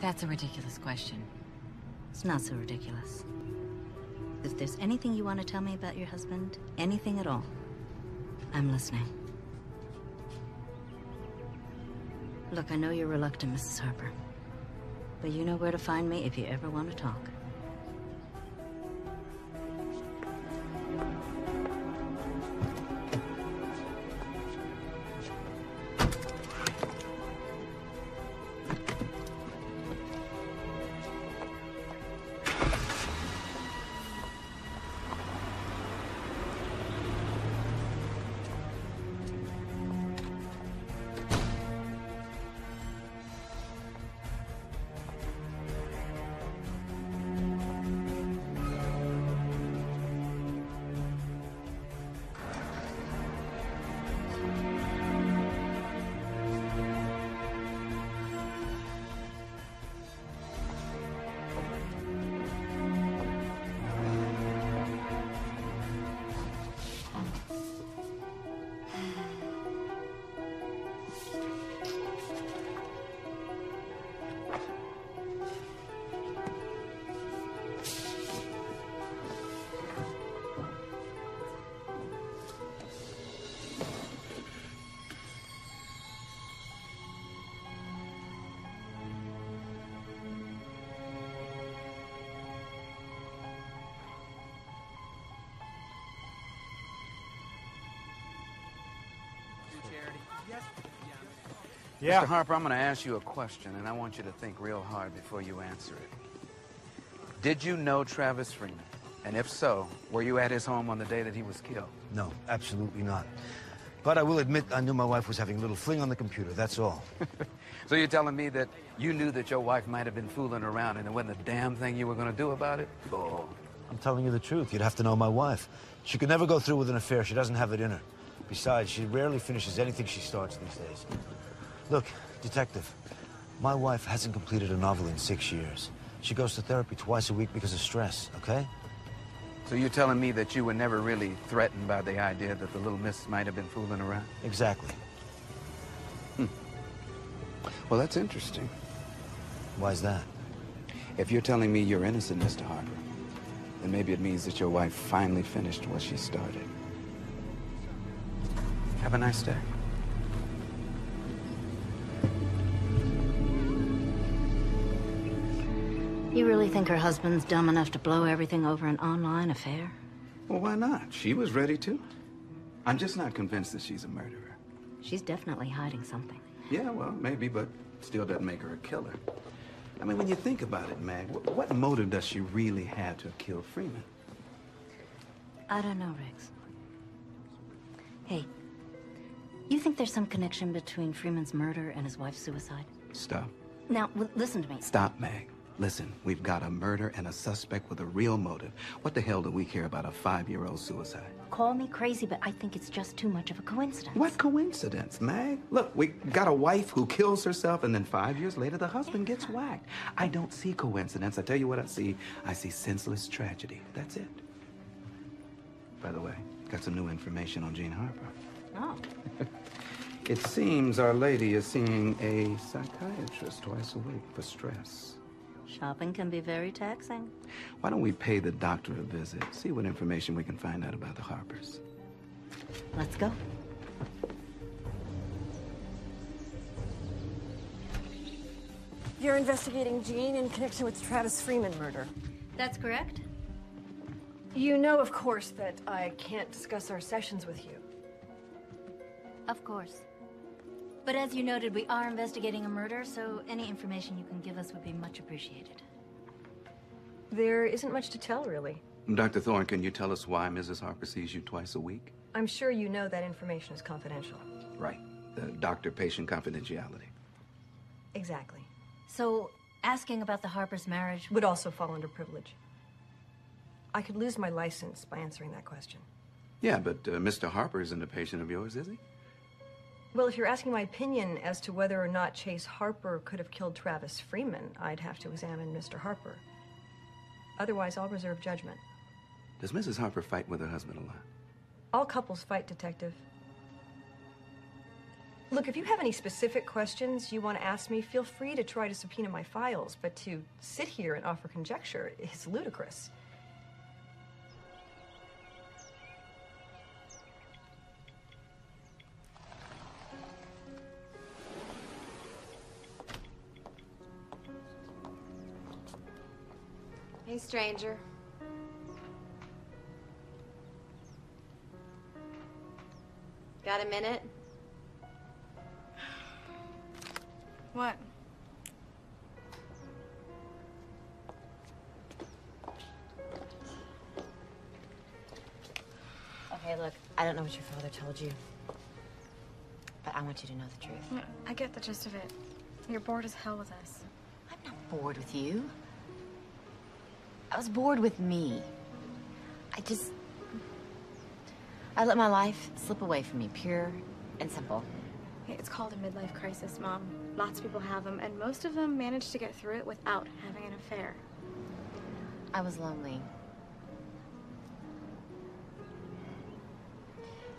That's a ridiculous question. It's not so ridiculous. If there's anything you want to tell me about your husband, anything at all, I'm listening. Look, I know you're reluctant, Mrs. Harper. But you know where to find me if you ever want to talk. Yeah. Mr. Harper, I'm going to ask you a question, and I want you to think real hard before you answer it. Did you know Travis Freeman? And if so, were you at his home on the day that he was killed? No, absolutely not. But I will admit I knew my wife was having a little fling on the computer, that's all. so you're telling me that you knew that your wife might have been fooling around and there wasn't a damn thing you were going to do about it? Oh. I'm telling you the truth. You'd have to know my wife. She could never go through with an affair. She doesn't have it in her. Besides, she rarely finishes anything she starts these days. Look, detective, my wife hasn't completed a novel in six years. She goes to therapy twice a week because of stress, okay? So you're telling me that you were never really threatened by the idea that the little miss might have been fooling around? Exactly. Hmm. Well, that's interesting. Why's that? If you're telling me you're innocent, Mr. Harper, then maybe it means that your wife finally finished what she started. Have a nice day. You really think her husband's dumb enough to blow everything over an online affair? Well, why not? She was ready to. I'm just not convinced that she's a murderer. She's definitely hiding something. Yeah, well, maybe, but still doesn't make her a killer. I mean, when you think about it, Mag, what motive does she really have to kill Freeman? I don't know, Rex. Hey, you think there's some connection between Freeman's murder and his wife's suicide? Stop. Now, listen to me. Stop, Mag. Listen, we've got a murder and a suspect with a real motive. What the hell do we care about a five-year-old suicide? Call me crazy, but I think it's just too much of a coincidence. What coincidence, Mag? Look, we got a wife who kills herself, and then five years later, the husband gets whacked. I don't see coincidence. I tell you what I see. I see senseless tragedy. That's it. By the way, got some new information on Jean Harper. Oh. it seems Our Lady is seeing a psychiatrist twice a week for stress. Shopping can be very taxing. Why don't we pay the doctor a visit, see what information we can find out about the Harpers? Let's go. You're investigating Jean in connection with the Travis Freeman murder. That's correct. You know, of course, that I can't discuss our sessions with you. Of course. But as you noted, we are investigating a murder, so any information you can give us would be much appreciated. There isn't much to tell, really. Dr. Thorne, can you tell us why Mrs. Harper sees you twice a week? I'm sure you know that information is confidential. Right. The doctor-patient confidentiality. Exactly. So, asking about the Harper's marriage... Would also fall under privilege. I could lose my license by answering that question. Yeah, but uh, Mr. Harper isn't a patient of yours, is he? Well, if you're asking my opinion as to whether or not Chase Harper could have killed Travis Freeman, I'd have to examine Mr. Harper. Otherwise, I'll reserve judgment. Does Mrs. Harper fight with her husband a lot? All couples fight, Detective. Look, if you have any specific questions you want to ask me, feel free to try to subpoena my files, but to sit here and offer conjecture is ludicrous. Hey, stranger. Got a minute? What? Okay, look, I don't know what your father told you, but I want you to know the truth. I get the gist of it. You're bored as hell with us. I'm not bored with you. I was bored with me. I just. I let my life slip away from me, pure and simple. It's called a midlife crisis, Mom. Lots of people have them, and most of them manage to get through it without having an affair. I was lonely.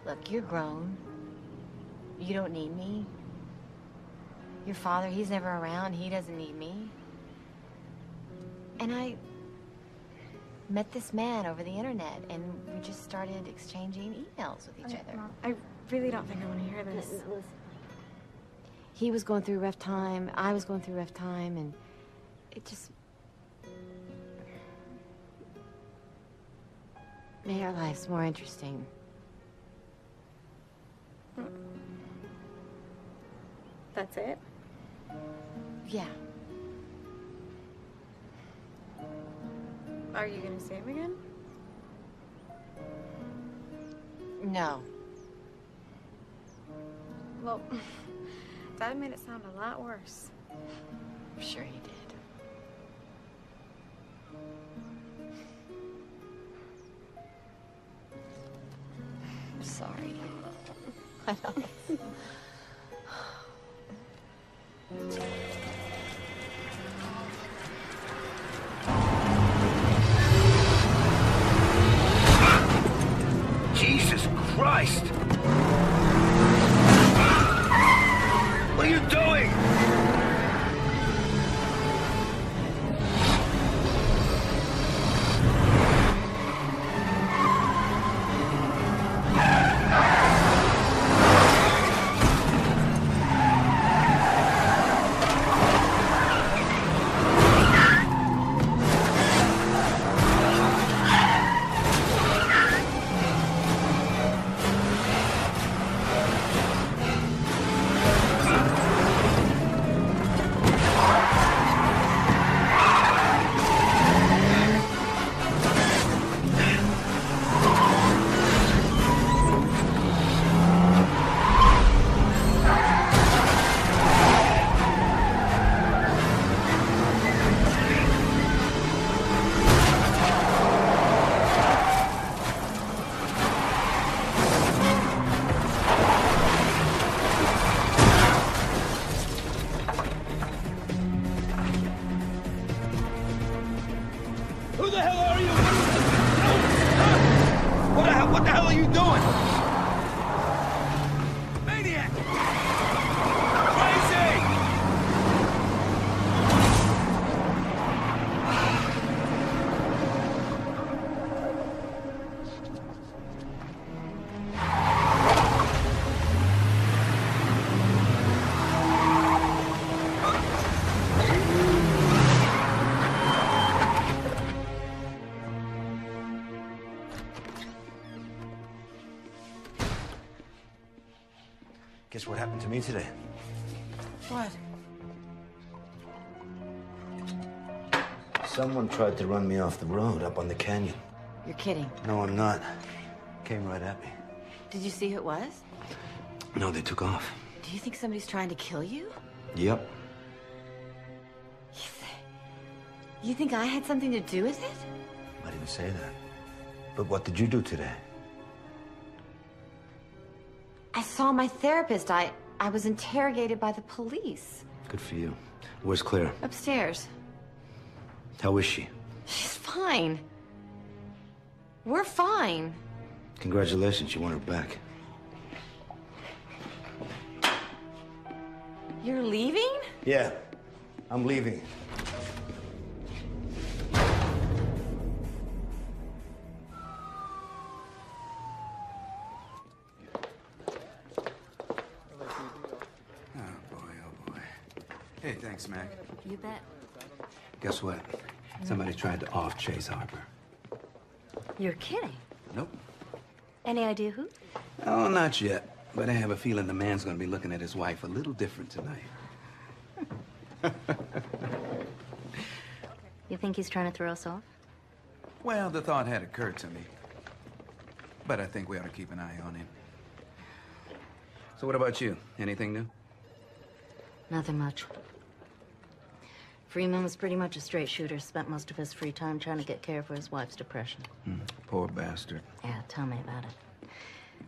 Look, you're grown. You don't need me. Your father, he's never around. He doesn't need me. And I met this man over the internet, and we just started exchanging emails with each Okay, other. Mom, I really don't think I want to hear this. He was going through a rough time. I was going through a rough time, and it just made our lives more interesting. That's it? Yeah. Are you gonna see him again? No. Well, Dad made it sound a lot worse. I'm sure he did. I'm sorry. I know. Who the hell are you? What the hell, what the hell are you doing? To me today? What? Someone tried to run me off the road up on the canyon. You're kidding. No, I'm not. Came right at me. Did you see who it was? No, they took off. Do you think somebody's trying to kill you? Yep. You, you think I had something to do with it? I didn't say that. But what did you do today? I saw my therapist. I I was interrogated by the police Good for you. Where's Claire? upstairs. How is she? She's fine. We're fine. Congratulations, you want her back. You're leaving? Yeah, I'm leaving. Guess what? Somebody tried to off Chase Harper. You're kidding. Nope. Any idea who? Oh, not yet. But I have a feeling the man's gonna be looking at his wife a little different tonight. You think he's trying to throw us off? Well, the thought had occurred to me. But I think we ought to keep an eye on him. So what about you? Anything new? Nothing much. Freeman was pretty much a straight shooter. Spent most of his free time trying to get care for his wife's depression. Hmm, poor bastard. Yeah, tell me about it.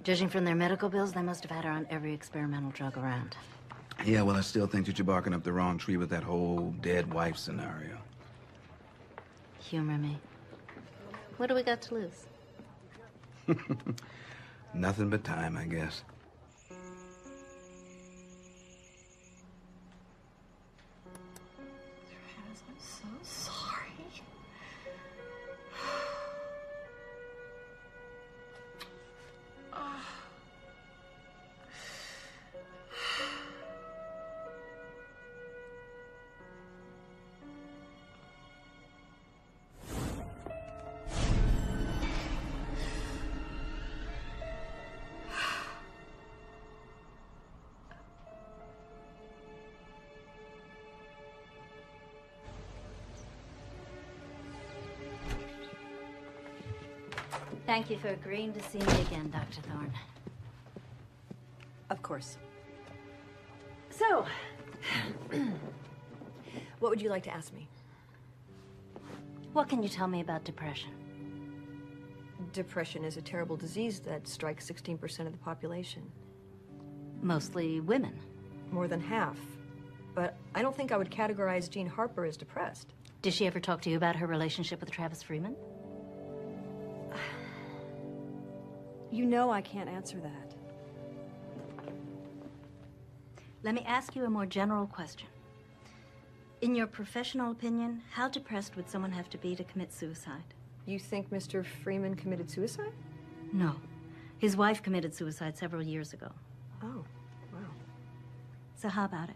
Judging from their medical bills, they must have had her on every experimental drug around. Yeah, well, I still think that you're barking up the wrong tree with that whole dead wife scenario. Humor me. What do we got to lose? Nothing but time, I guess. Thank you for agreeing to see me again, Dr. Thorne. Of course. So, what would you like to ask me? What can you tell me about depression? Depression is a terrible disease that strikes 16% of the population. Mostly women. More than half. But I don't think I would categorize Jean Harper as depressed. Did she ever talk to you about her relationship with Travis Freeman? You know I can't answer that. Let me ask you a more general question. In your professional opinion, how depressed would someone have to be to commit suicide? You think Mr. Freeman committed suicide? No. His wife committed suicide several years ago. Oh, wow. So how about it?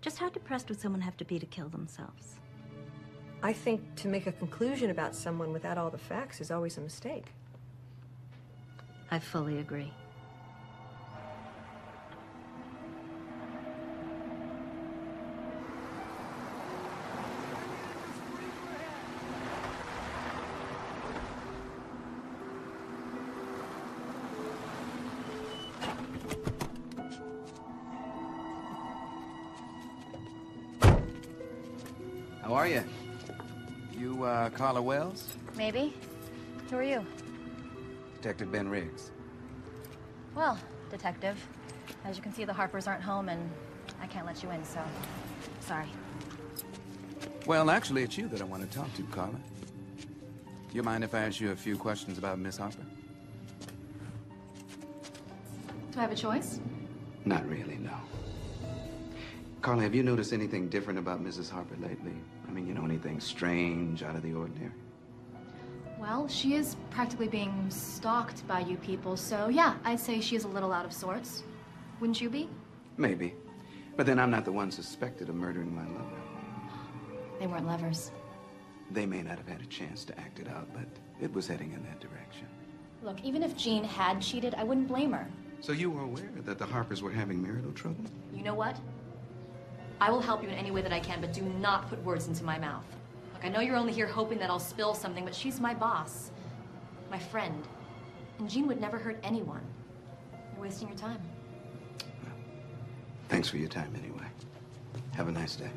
Just how depressed would someone have to be to kill themselves? I think to make a conclusion about someone without all the facts is always a mistake. I fully agree. How are you? You, uh, Carla Wells? Maybe. Who are you? Detective Ben Riggs. Well, detective. As you can see, the Harpers aren't home, and I can't let you in, so sorry. Well, actually, it's you that I want to talk to, Carla. Do you mind if I ask you a few questions about Miss Harper? Do I have a choice? Not really, no. Carla, have you noticed anything different about Mrs. Harper lately? I mean, you know, anything strange, out of the ordinary? Well, she is practically being stalked by you people, so yeah, I'd say she is a little out of sorts. Wouldn't you be? Maybe. But then I'm not the one suspected of murdering my lover. They weren't lovers. They may not have had a chance to act it out, but it was heading in that direction. Look, even if Jean had cheated, I wouldn't blame her. So you were aware that the Harpers were having marital trouble? You know what? I will help you in any way that I can, but do not put words into my mouth. Look, I know you're only here hoping that I'll spill something, but she's my boss, my friend. And Jean would never hurt anyone. You're wasting your time. Thanks for your time anyway. Have a nice day.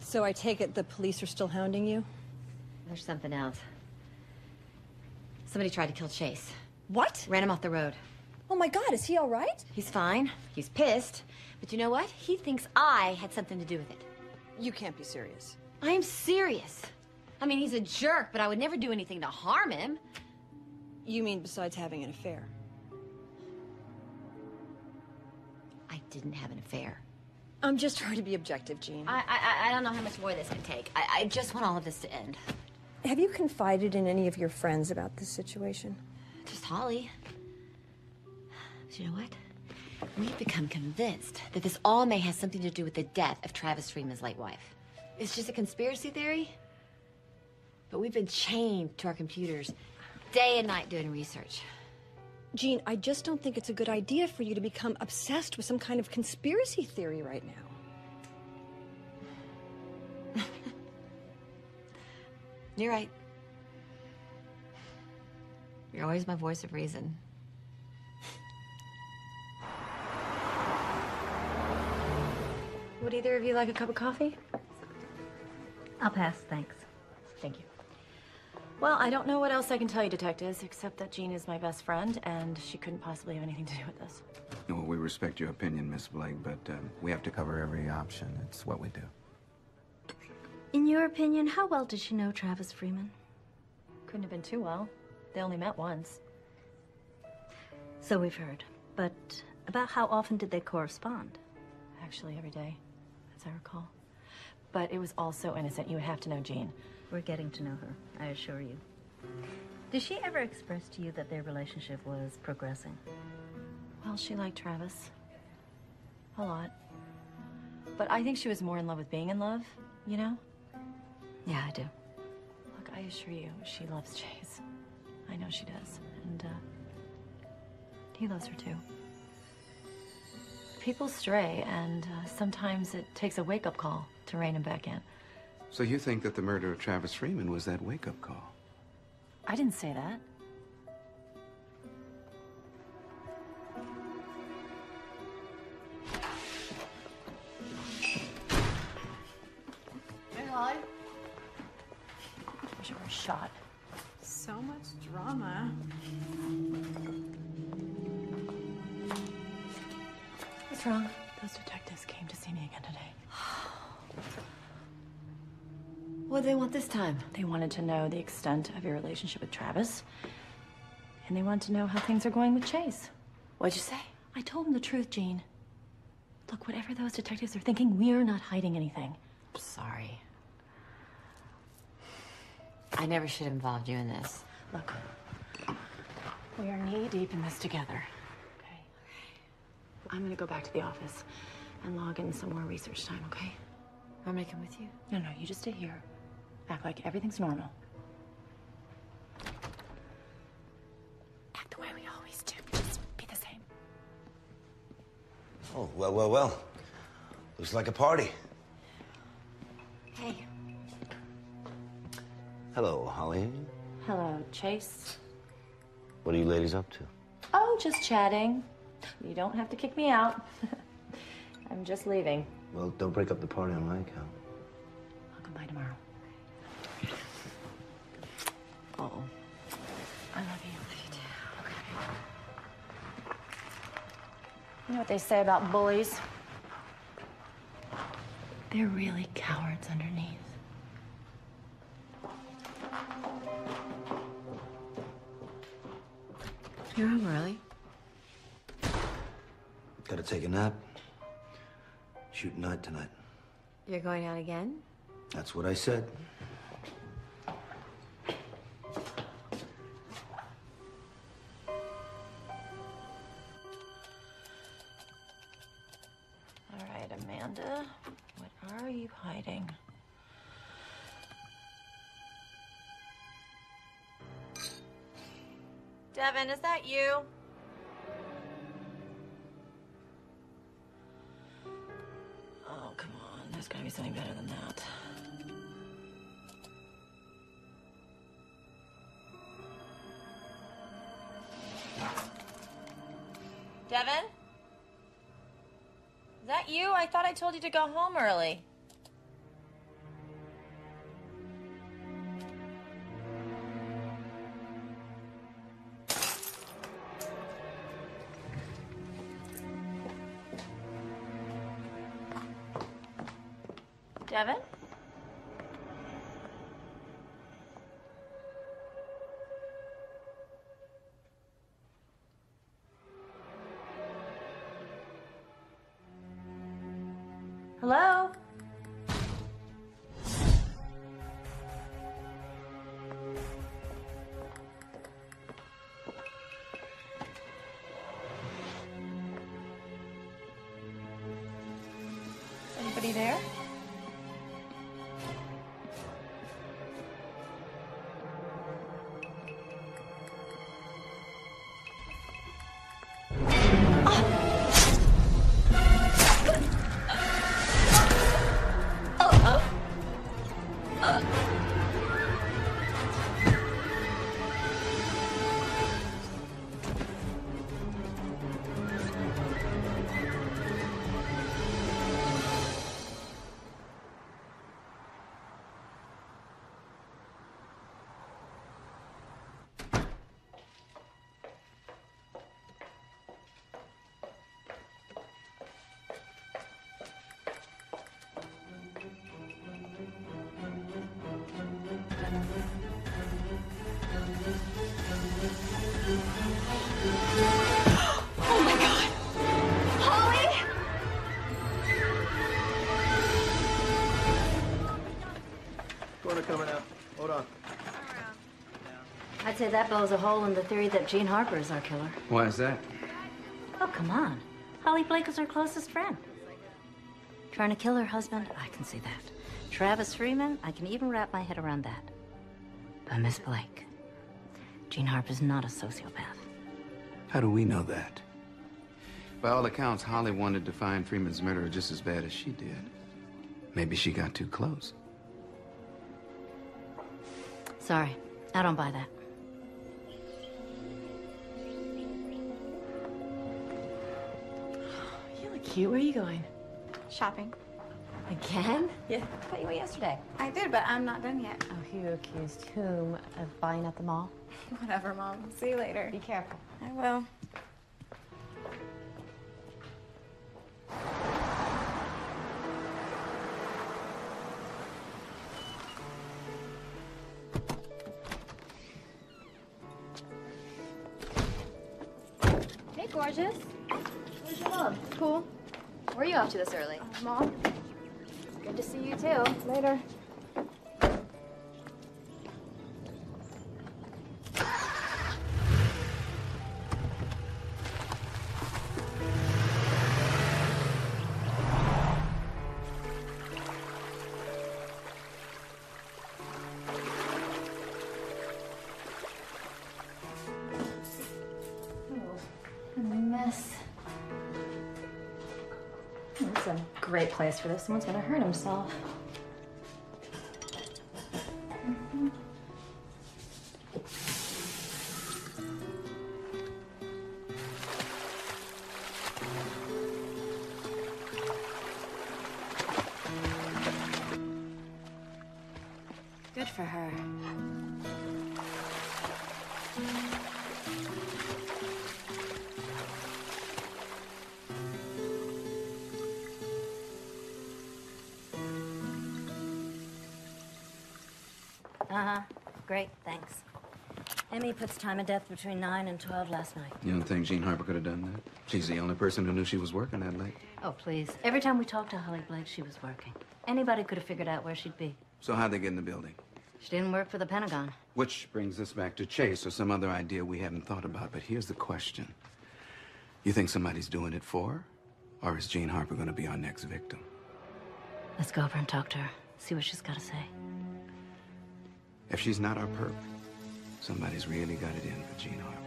So I take it the police are still hounding you? There's something else. Somebody tried to kill Chase. What? Ran him off the road. Oh my god, is he all right? He's fine. He's pissed. But you know what? He thinks I had something to do with it. You can't be serious. I'm serious. I mean, he's a jerk, but I would never do anything to harm him. You mean besides having an affair? I didn't have an affair. I'm just trying to be objective, Jean. I, I, I don't know how much more this can take. I, I just want all of this to end. Have you confided in any of your friends about this situation? Just Holly. You know what? We've become convinced that this all may have something to do with the death of Travis Freeman's late wife. It's just a conspiracy theory. But we've been chained to our computers day and night doing research. Jean, I just don't think it's a good idea for you to become obsessed with some kind of conspiracy theory right now. You're right. You're always my voice of reason. Would either of you like a cup of coffee? I'll pass, thanks. Thank you. Well, I don't know what else I can tell you, detectives, except that Jean is my best friend, and she couldn't possibly have anything to do with this. Well, we respect your opinion, Miss Blake, but um, we have to cover every option. It's what we do. In your opinion, how well did she know Travis Freeman? Couldn't have been too well. They only met once. So we've heard. But about how often did they correspond? Actually, every day, as I recall. But it was all so innocent. You would have to know Jean. We're getting to know her, I assure you. Did she ever express to you that their relationship was progressing? Well, she liked Travis. A lot. But I think she was more in love with being in love, you know? Yeah, I do. Look, I assure you, she loves Chase. I know she does. And, uh, he loves her too. People stray, and uh, sometimes it takes a wake up call to rein them back in. So you think that the murder of Travis Freeman was that wake-up call? I didn't say that. Hey, Holly. Wish I were shot. So much drama. What's wrong? Those detectives came to see me again today. What do they want this time? They wanted to know the extent of your relationship with Travis. And they want to know how things are going with Chase. What'd you say? I told them the truth, Jean. Look, whatever those detectives are thinking, we're not hiding anything. I'm sorry. I never should have involved you in this. Look, we are knee deep in this together. Okay? I'm gonna go back to the office and log in some more research time, okay? I'm gonna come with you. No, no, you just stay here. Act like everything's normal. Act the way we always do. Just be the same. Oh, well, well, well. Looks like a party. Hey. Hello, Holly. Hello, Chase. What are you ladies up to? Oh, just chatting. You don't have to kick me out. I'm just leaving. Well, don't break up the party on my account. I'll come by tomorrow. Oh. I love you. Okay. You know what they say about bullies? They're really cowards underneath. You're home early. Gotta take a nap. Shoot night tonight. You're going out again? That's what I said. All right, Amanda. What are you hiding? Devin, is that you? Something better than that. Devin? Is that you? I thought I told you to go home early. Anybody there? I'd say that blows a hole in the theory that Jean Harper is our killer. Why is that? Oh, come on. Holly Blake is her closest friend. Trying to kill her husband? I can see that. Travis Freeman? I can even wrap my head around that. But Miss Blake, Jean Harper's not a sociopath. How do we know that? By all accounts, Holly wanted to find Freeman's murderer just as bad as she did. Maybe she got too close. Sorry, I don't buy that. Cute. Where are you going? Shopping. Again? Yeah. I thought you went yesterday. I did, but I'm not done yet. Oh, you accused whom of buying at the mall? Whatever, Mom. See you later. Be careful. I will. Great place for this. Someone's gonna hurt himself. Puts time of death between 9 and 12 last night. You don't think Jean Harper could have done that? She's the only person who knew she was working that late. Oh, please. Every time we talked to Holly Blake, she was working. Anybody could have figured out where she'd be. So how'd they get in the building? She didn't work for the Pentagon. Which brings us back to Chase or some other idea we haven't thought about. But here's the question. You think somebody's doing it for her? Or is Jean Harper going to be our next victim? Let's go over and talk to her. See what she's got to say. If she's not our perp, somebody's really got it in for Harper.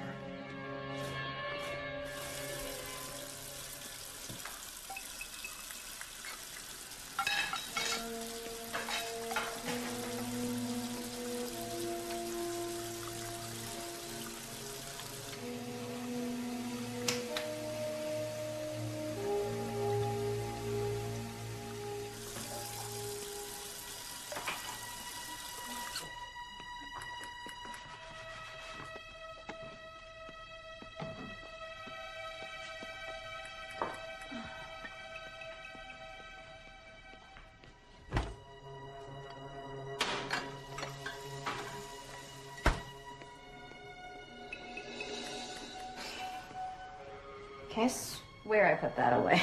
Swear I put that away.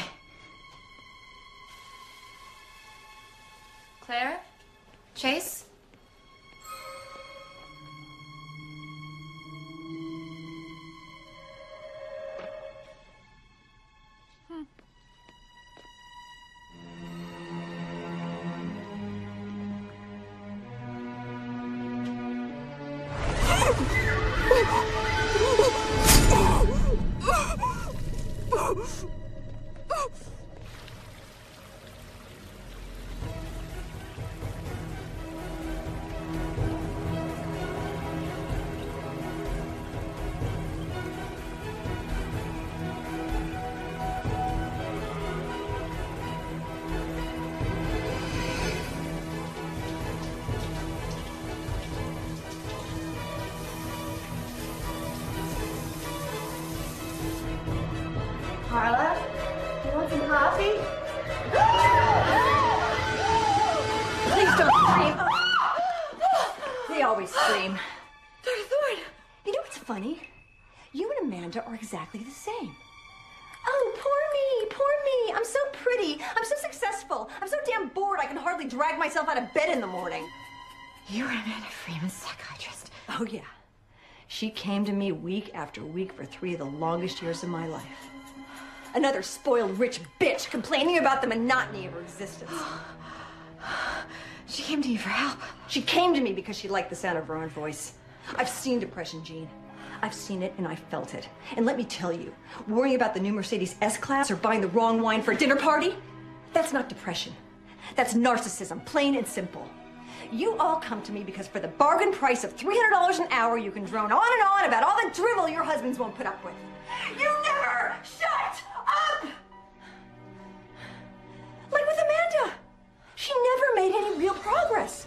Came to me week after week for three of the longest years of my life. Another spoiled rich bitch complaining about the monotony of her existence. She came to you for help. She came to me because she liked the sound of her own voice. I've seen depression, Jean. I've seen it and I felt it. And let me tell you, worrying about the new Mercedes S-Class or buying the wrong wine for a dinner party, that's not depression. That's narcissism, plain and simple. You all come to me because for the bargain price of $300 an hour, you can drone on and on about all the drivel your husbands won't put up with. You never shut up! Like with Amanda. She never made any real progress.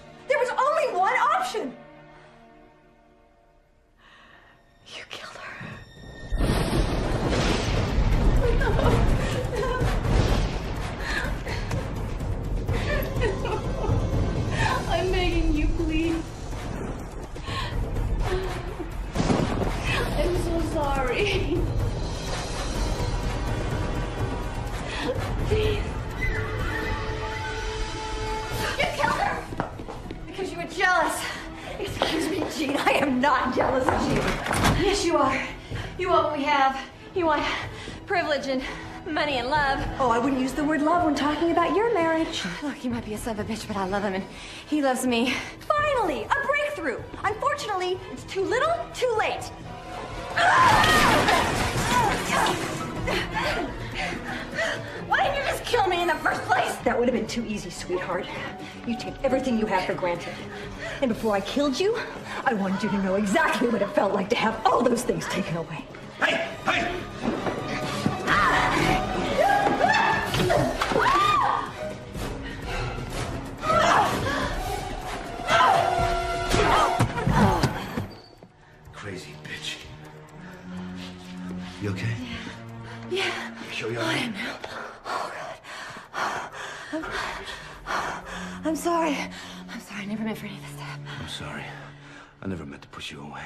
Excuse me, Jean. I am not jealous of you. Yes, you are. You want what we have. You want privilege and money and love. Oh, I wouldn't use the word love when talking about your marriage. Look, you might be a son of a bitch, but I love him and he loves me. Finally, a breakthrough. Unfortunately, it's too little, too late. Ah! Why didn't you just kill me in the first place? That would have been too easy, sweetheart. You take everything you have for granted. And before I killed you, I wanted you to know exactly what it felt like to have all those things taken away. Hey, hey! Crazy bitch. You okay? Yeah. You sure you're oh, I am now. I'm sorry. I'm sorry. I never meant for any of this to happen. I'm sorry. I never meant to push you away.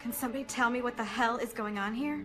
Can somebody tell me what the hell is going on here?